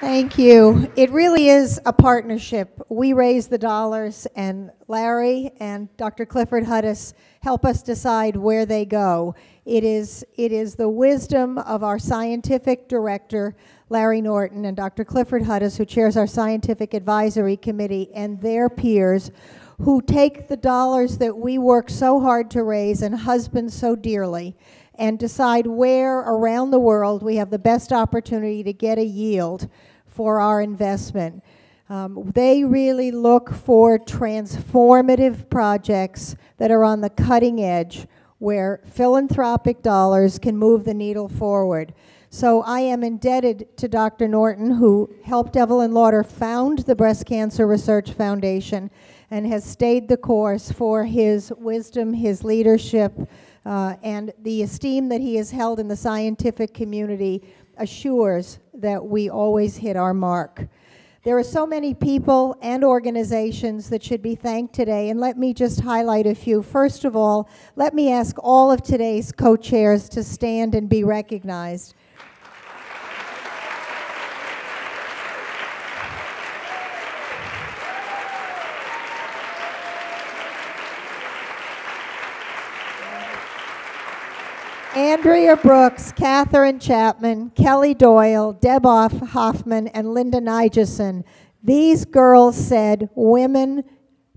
Thank you. It really is a partnership. We raise the dollars, and Larry and Dr. Clifford Hudis help us decide where they go. It is, it is the wisdom of our scientific director, Larry Norton, and Dr. Clifford Hudis, who chairs our scientific advisory committee, and their peers who take the dollars that we work so hard to raise and husband so dearly and decide where around the world we have the best opportunity to get a yield for our investment. Um, they really look for transformative projects that are on the cutting edge where philanthropic dollars can move the needle forward. So I am indebted to Dr. Norton, who helped Evelyn Lauder found the Breast Cancer Research Foundation and has stayed the course for his wisdom, his leadership, uh, and the esteem that he has held in the scientific community assures that we always hit our mark. There are so many people and organizations that should be thanked today, and let me just highlight a few. First of all, let me ask all of today's co-chairs to stand and be recognized. Andrea Brooks, Catherine Chapman, Kelly Doyle, Deb Hoffman, and Linda Nigerson. These girls said, women,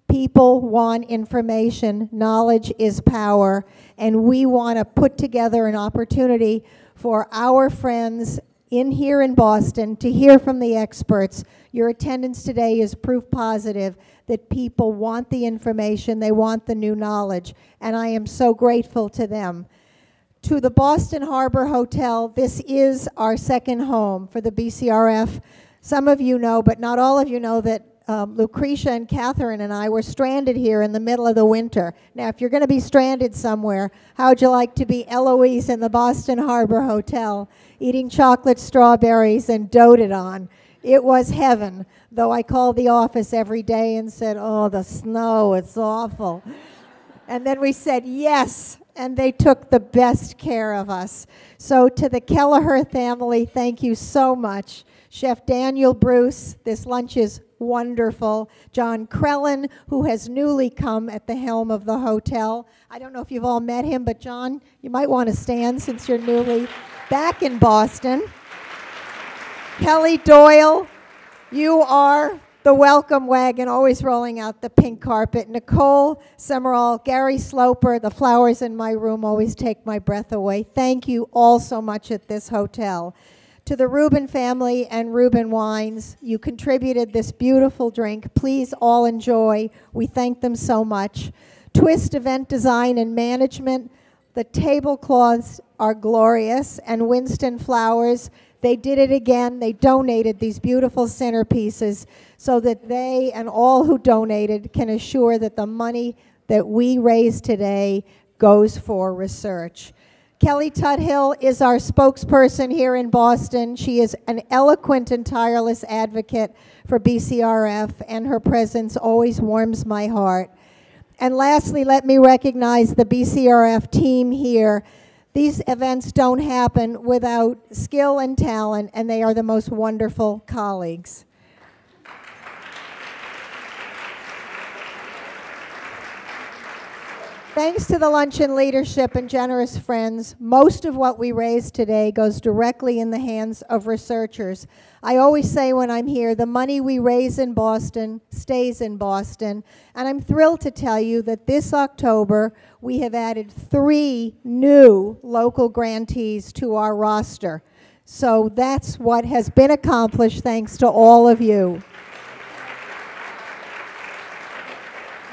people want information, knowledge is power, and we want to put together an opportunity for our friends in here in Boston to hear from the experts. Your attendance today is proof positive that people want the information, they want the new knowledge, and I am so grateful to them to the Boston Harbor Hotel. This is our second home for the BCRF. Some of you know, but not all of you know that um, Lucretia and Catherine and I were stranded here in the middle of the winter. Now, if you're going to be stranded somewhere, how would you like to be Eloise in the Boston Harbor Hotel, eating chocolate strawberries and doted on? It was heaven, though I called the office every day and said, oh, the snow, it's awful. And then we said, yes, and they took the best care of us. So to the Kelleher family, thank you so much. Chef Daniel Bruce, this lunch is wonderful. John Krellen, who has newly come at the helm of the hotel. I don't know if you've all met him, but John, you might want to stand since you're newly back in Boston. Kelly Doyle, you are the welcome wagon always rolling out the pink carpet. Nicole Semerall, Gary Sloper, the flowers in my room always take my breath away. Thank you all so much at this hotel. To the Rubin family and Rubin Wines, you contributed this beautiful drink. Please all enjoy. We thank them so much. Twist Event Design and Management, the tablecloths are glorious, and Winston Flowers, they did it again. They donated these beautiful centerpieces so that they and all who donated can assure that the money that we raise today goes for research. Kelley Tuthill is our spokesperson here in Boston. She is an eloquent and tireless advocate for BCRF, and her presence always warms my heart. And lastly, let me recognize the BCRF team here these events don't happen without skill and talent, and they are the most wonderful colleagues. Thanks to the luncheon leadership and generous friends, most of what we raise today goes directly in the hands of researchers. I always say when I'm here, the money we raise in Boston stays in Boston. And I'm thrilled to tell you that this October, we have added three new local grantees to our roster. So that's what has been accomplished thanks to all of you.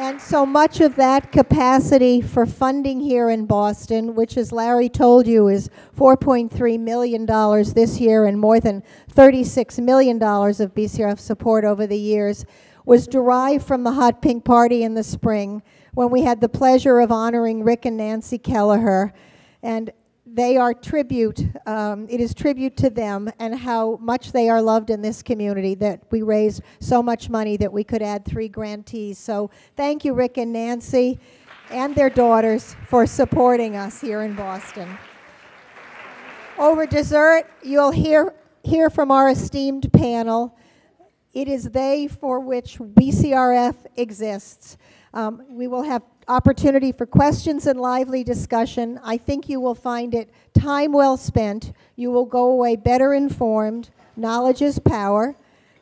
And so much of that capacity for funding here in Boston, which as Larry told you is $4.3 million this year and more than $36 million of BCRF support over the years, was derived from the Hot Pink Party in the spring when we had the pleasure of honoring Rick and Nancy Kelleher. And they are tribute, um, it is tribute to them and how much they are loved in this community that we raised so much money that we could add three grantees. So thank you, Rick and Nancy and their daughters for supporting us here in Boston. Over dessert, you'll hear hear from our esteemed panel. It is they for which BCRF exists. Um, we will have opportunity for questions and lively discussion. I think you will find it time well spent. You will go away better informed. Knowledge is power.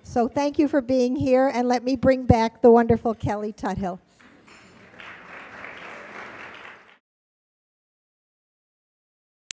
So thank you for being here, and let me bring back the wonderful Kelley Tuthill.